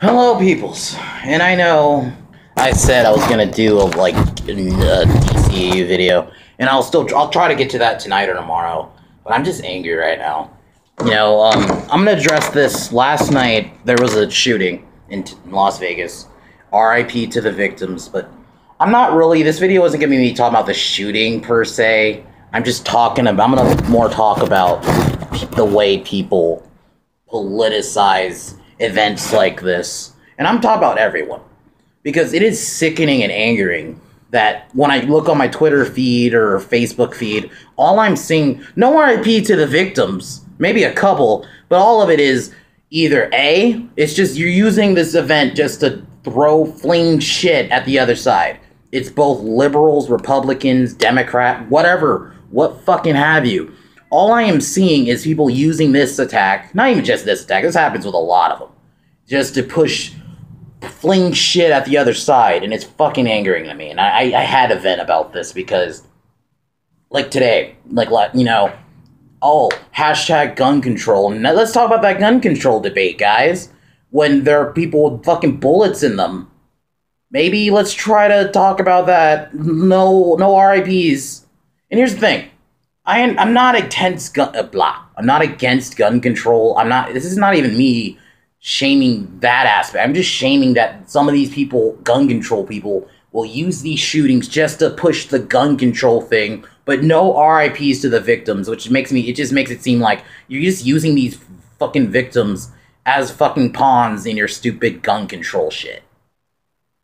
Hello, peoples. And I know I said I was gonna do a like a DCU video, and I'll still I'll try to get to that tonight or tomorrow. But I'm just angry right now. You know, um, I'm gonna address this. Last night there was a shooting in, in Las Vegas. R.I.P. to the victims. But I'm not really. This video isn't gonna be me talking about the shooting per se. I'm just talking about. I'm gonna more talk about the way people politicize events like this. And I'm talking about everyone. Because it is sickening and angering that when I look on my Twitter feed or Facebook feed, all I'm seeing, no RIP to the victims, maybe a couple, but all of it is either A, it's just you're using this event just to throw fling shit at the other side. It's both liberals, Republicans, Democrat, whatever, what fucking have you all I am seeing is people using this attack, not even just this attack, this happens with a lot of them, just to push, fling shit at the other side, and it's fucking angering to me. And I, I had a vent about this because, like today, like, you know, oh, hashtag gun control. And let's talk about that gun control debate, guys. When there are people with fucking bullets in them. Maybe let's try to talk about that. No, no RIPs. And here's the thing I am, I'm not against gun, uh, blah. I'm not against gun control. I'm not. This is not even me shaming that aspect. I'm just shaming that some of these people, gun control people, will use these shootings just to push the gun control thing, but no RIPS to the victims, which makes me. It just makes it seem like you're just using these fucking victims as fucking pawns in your stupid gun control shit.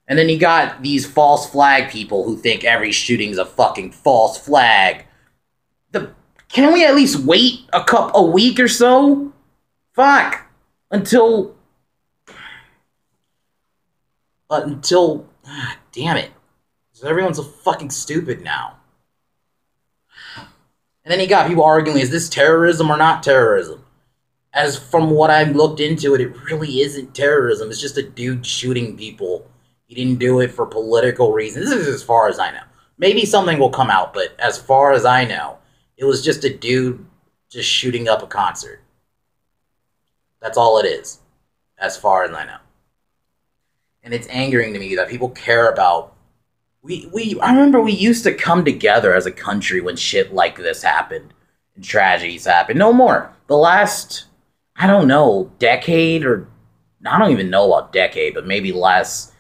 And then you got these false flag people who think every shooting's a fucking false flag the can we at least wait a cup a week or so? Fuck until uh, until ah, damn it. Everyone's a fucking stupid now. And then you got people arguing is this terrorism or not terrorism? As from what I've looked into it, it really isn't terrorism. It's just a dude shooting people. He didn't do it for political reasons. This is as far as I know. Maybe something will come out, but as far as I know, it was just a dude just shooting up a concert. That's all it is, as far as I know. And it's angering to me that people care about. We, we I remember we used to come together as a country when shit like this happened and tragedies happened. No more. The last, I don't know, decade or I don't even know about decade, but maybe last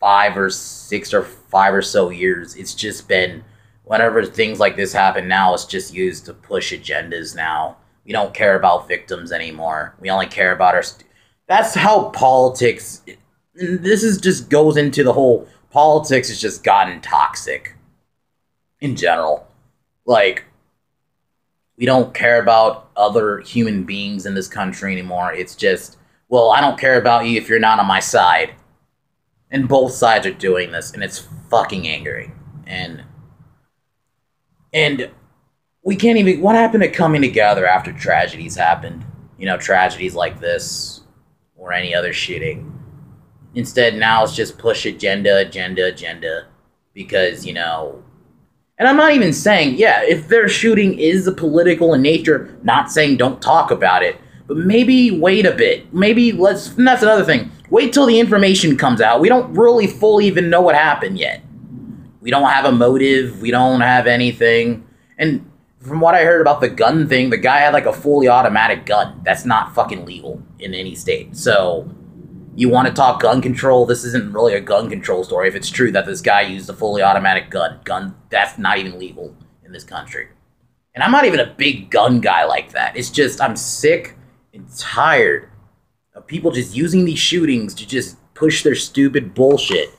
five or six or five or so years, it's just been whenever things like this happen now, it's just used to push agendas now. We don't care about victims anymore. We only care about our. St- That's how politics. This is just goes into the whole politics has just gotten toxic. In general, like we don't care about other human beings in this country anymore. It's just, well, I don't care about you if you're not on my side. And both sides are doing this, and it's fucking angering. And and we can't even. What happened to coming together after tragedies happened? You know, tragedies like this or any other shooting. Instead, now it's just push agenda, agenda, agenda. Because, you know. And I'm not even saying, yeah, if their shooting is a political in nature, not saying don't talk about it. But maybe wait a bit. Maybe let's. And that's another thing. Wait till the information comes out. We don't really fully even know what happened yet. We don't have a motive. We don't have anything. And from what I heard about the gun thing, the guy had like a fully automatic gun. That's not fucking legal in any state. So you want to talk gun control? This isn't really a gun control story. If it's true that this guy used a fully automatic gun, gun that's not even legal in this country. And I'm not even a big gun guy like that. It's just I'm sick and tired of people just using these shootings to just push their stupid bullshit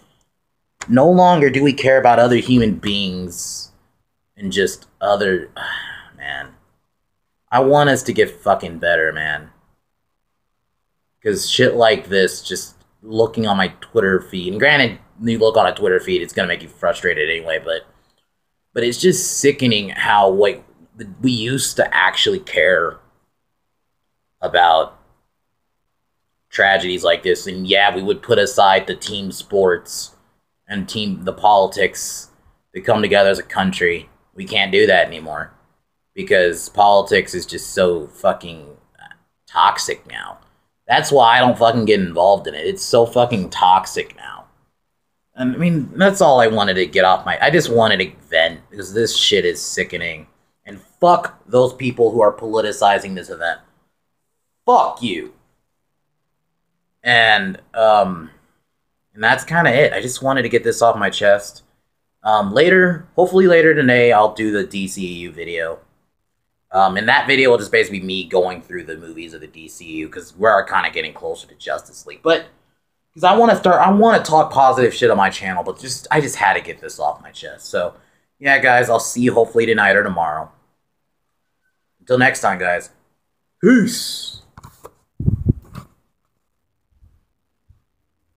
no longer do we care about other human beings and just other man. I want us to get fucking better man. Because shit like this just looking on my twitter feed and granted you look on a twitter feed it's gonna make you frustrated anyway but but it's just sickening how like we used to actually care about tragedies like this and yeah we would put aside the team sports and team the politics to come together as a country. We can't do that anymore because politics is just so fucking toxic now. That's why I don't fucking get involved in it. It's so fucking toxic now. And I mean, that's all I wanted to get off my. I just wanted to vent because this shit is sickening. And fuck those people who are politicizing this event. Fuck you. And um, and that's kind of it. I just wanted to get this off my chest. Um, later, hopefully later today, I'll do the DCEU video. Um, and that video will just basically be me going through the movies of the DCU because we're kind of getting closer to Justice League. But because I want to start, I want to talk positive shit on my channel, but just I just had to get this off my chest. So yeah, guys, I'll see you hopefully tonight or tomorrow. Until next time, guys. Peace.